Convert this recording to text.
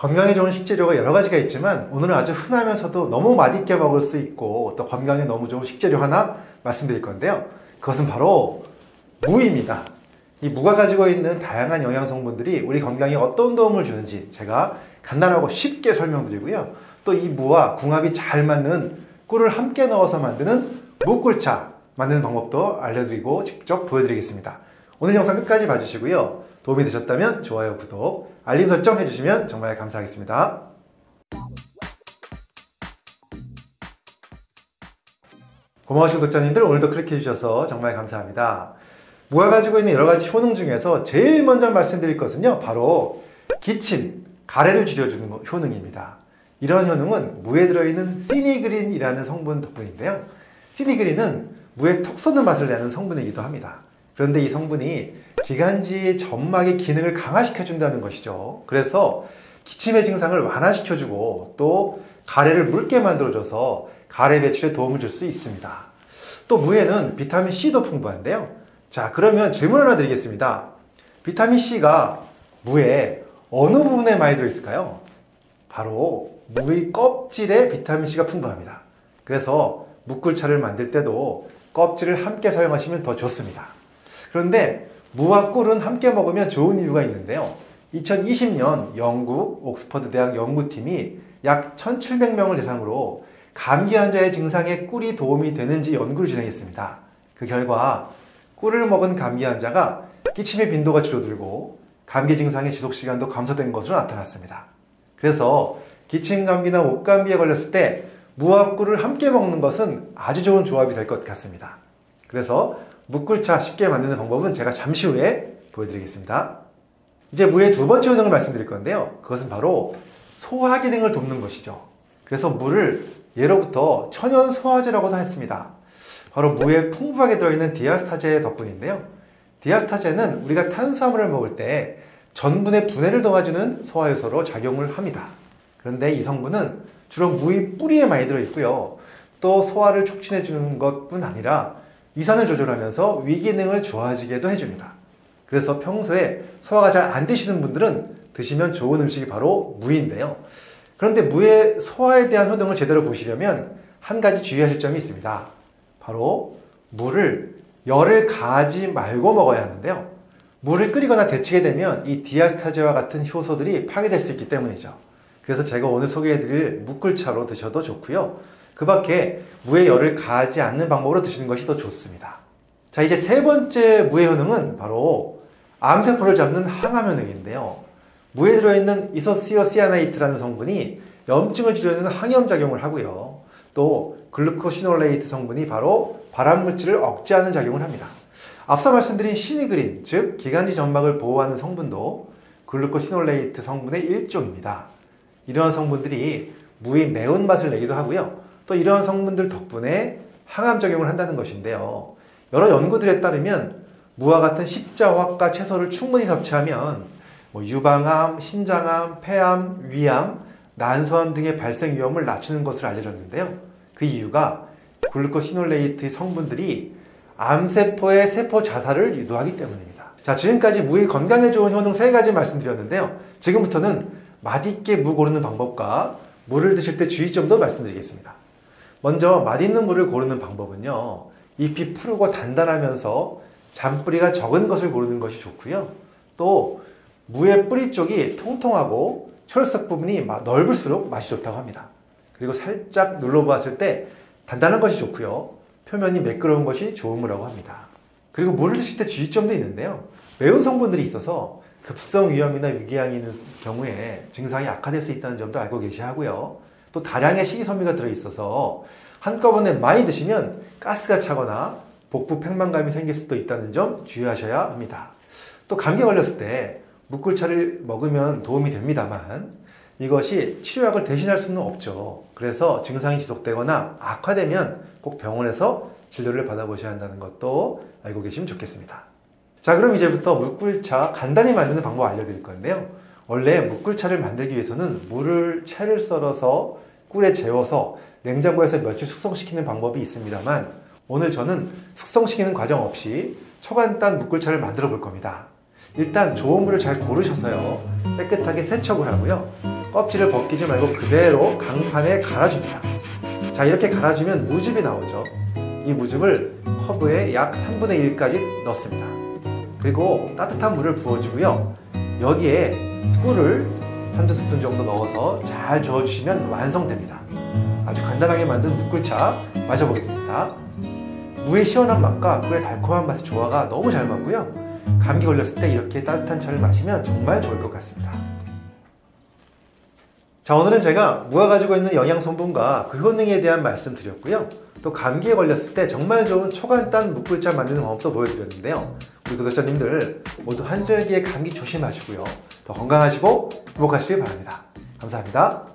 건강에 좋은 식재료가 여러 가지가 있지만 오늘은 아주 흔하면서도 너무 맛있게 먹을 수 있고 또 건강에 너무 좋은 식재료 하나 말씀드릴 건데요. 그것은 바로 무입니다. 이 무가 가지고 있는 다양한 영양 성분들이 우리 건강에 어떤 도움을 주는지 제가 간단하고 쉽게 설명드리고요. 또 이 무와 궁합이 잘 맞는 꿀을 함께 넣어서 만드는 무꿀차 만드는 방법도 알려드리고 직접 보여드리겠습니다. 오늘 영상 끝까지 봐주시고요. 도움이 되셨다면 좋아요, 구독, 알림 설정 해주시면 정말 감사하겠습니다. 고마우신 독자님들 오늘도 클릭해 주셔서 정말 감사합니다. 무가 가지고 있는 여러 가지 효능 중에서 제일 먼저 말씀드릴 것은요, 바로 기침, 가래를 줄여주는 효능입니다. 이러한 효능은 무에 들어있는 시니그린이라는 성분 덕분인데요. 시니그린은 무에 톡 쏘는 맛을 내는 성분이기도 합니다. 그런데 이 성분이 기관지 점막의 기능을 강화시켜 준다는 것이죠. 그래서 기침의 증상을 완화시켜주고 또 가래를 묽게 만들어줘서 가래 배출에 도움을 줄 수 있습니다. 또 무에는 비타민 C도 풍부한데요. 자, 그러면 질문 하나 드리겠습니다. 비타민 C가 무에 어느 부분에 많이 들어있을까요? 바로 무의 껍질에 비타민 C가 풍부합니다. 그래서 무꿀차를 만들 때도 껍질을 함께 사용하시면 더 좋습니다. 그런데 무와 꿀은 함께 먹으면 좋은 이유가 있는데요. 2020년 영국 옥스퍼드 대학 연구팀이 약 1,700명을 대상으로 감기 환자의 증상에 꿀이 도움이 되는지 연구를 진행했습니다. 그 결과 꿀을 먹은 감기 환자가 기침의 빈도가 줄어들고 감기 증상의 지속 시간도 감소된 것으로 나타났습니다. 그래서 기침 감기나 목 감기에 걸렸을 때 무와 꿀을 함께 먹는 것은 아주 좋은 조합이 될 것 같습니다. 그래서 무꿀차 쉽게 만드는 방법은 제가 잠시 후에 보여드리겠습니다. 이제 무의 두 번째 효능을 말씀드릴 건데요. 그것은 바로 소화 기능을 돕는 것이죠. 그래서 무를 예로부터 천연 소화제라고도 했습니다. 바로 무에 풍부하게 들어있는 디아스타제 덕분인데요. 디아스타제는 우리가 탄수화물을 먹을 때 전분의 분해를 도와주는 소화효소로 작용을 합니다. 그런데 이 성분은 주로 무의 뿌리에 많이 들어있고요. 또 소화를 촉진해주는 것뿐 아니라 위산을 조절하면서 위 기능을 좋아지게도 해줍니다. 그래서 평소에 소화가 잘 안 되시는 분들은 드시면 좋은 음식이 바로 무인데요. 그런데 무의 소화에 대한 효능을 제대로 보시려면 한 가지 주의하실 점이 있습니다. 바로 물을 열을 가하지 말고 먹어야 하는데요. 물을 끓이거나 데치게 되면 이 디아스타제와 같은 효소들이 파괴될 수 있기 때문이죠. 그래서 제가 오늘 소개해드릴 무꿀차로 드셔도 좋고요. 그 밖에 무의 열을 가하지 않는 방법으로 드시는 것이 더 좋습니다. 자, 이제 세 번째 무의 효능은 바로 암세포를 잡는 항암 효능인데요. 무에 들어있는 이소시오시아나이트라는 성분이 염증을 줄여주는 항염 작용을 하고요. 또 glucosinolate 성분이 바로 발암 물질을 억제하는 작용을 합니다. 앞서 말씀드린 시니그린, 즉 기관지 점막을 보호하는 성분도 glucosinolate 성분의 일종입니다. 이러한 성분들이 무의 매운맛을 내기도 하고요. 또 이러한 성분들 덕분에 항암 작용을 한다는 것인데요. 여러 연구들에 따르면 무와 같은 십자화과 채소를 충분히 섭취하면 뭐 유방암, 신장암, 폐암, 위암, 난소암 등의 발생 위험을 낮추는 것으로 알려졌는데요. 그 이유가 글루코시놀레이트의 성분들이 암세포의 세포 자살을 유도하기 때문입니다. 자, 지금까지 무의 건강에 좋은 효능 세 가지 말씀드렸는데요. 지금부터는 맛있게 무 고르는 방법과 물을 드실 때 주의점도 말씀드리겠습니다. 먼저 맛있는 물을 고르는 방법은요. 잎이 푸르고 단단하면서 잔뿌리가 적은 것을 고르는 것이 좋고요. 또 무의 뿌리 쪽이 통통하고 철석 부분이 넓을수록 맛이 좋다고 합니다. 그리고 살짝 눌러보았을 때 단단한 것이 좋고요. 표면이 매끄러운 것이 좋은 무라고 합니다. 그리고 물을 드실 때 주의점도 있는데요. 매운 성분들이 있어서 급성 위염이나 위궤양이 있는 경우에 증상이 악화될 수 있다는 점도 알고 계셔야 하고요. 또 다량의 식이섬유가 들어있어서 한꺼번에 많이 드시면 가스가 차거나 복부 팽만감이 생길 수도 있다는 점 주의하셔야 합니다. 또 감기 걸렸을 때 무꿀차를 먹으면 도움이 됩니다만 이것이 치료약을 대신할 수는 없죠. 그래서 증상이 지속되거나 악화되면 꼭 병원에서 진료를 받아보셔야 한다는 것도 알고 계시면 좋겠습니다. 자, 그럼 이제부터 무꿀차 간단히 만드는 방법 알려드릴 건데요. 원래 무꿀차를 만들기 위해서는 물을 채를 썰어서 꿀에 재워서 냉장고에서 며칠 숙성시키는 방법이 있습니다만 오늘 저는 숙성시키는 과정 없이 초간단 무꿀차를 만들어 볼 겁니다. 일단 좋은 물을 잘 고르셔서요. 깨끗하게 세척을 하고요. 껍질을 벗기지 말고 그대로 강판에 갈아줍니다. 자, 이렇게 갈아주면 무즙이 나오죠. 이 무즙을 컵에 약 3분의 1까지 넣습니다. 그리고 따뜻한 물을 부어주고요. 여기에 꿀을 한두 스푼 정도 넣어서 잘 저어주시면 완성됩니다. 아주 간단하게 만든 묵꿀차 마셔보겠습니다. 무의 시원한 맛과 꿀의 달콤한 맛의 조화가 너무 잘 맞고요. 감기 걸렸을 때 이렇게 따뜻한 차를 마시면 정말 좋을 것 같습니다. 자, 오늘은 제가 무가 가지고 있는 영양 성분과 그 효능에 대한 말씀 드렸고요. 또 감기에 걸렸을 때 정말 좋은 초간단 묵꿀차 만드는 방법도 보여드렸는데요. 우리 구독자님들 모두 한절기에 감기 조심하시고요. 더 건강하시고 행복하시길 바랍니다. 감사합니다.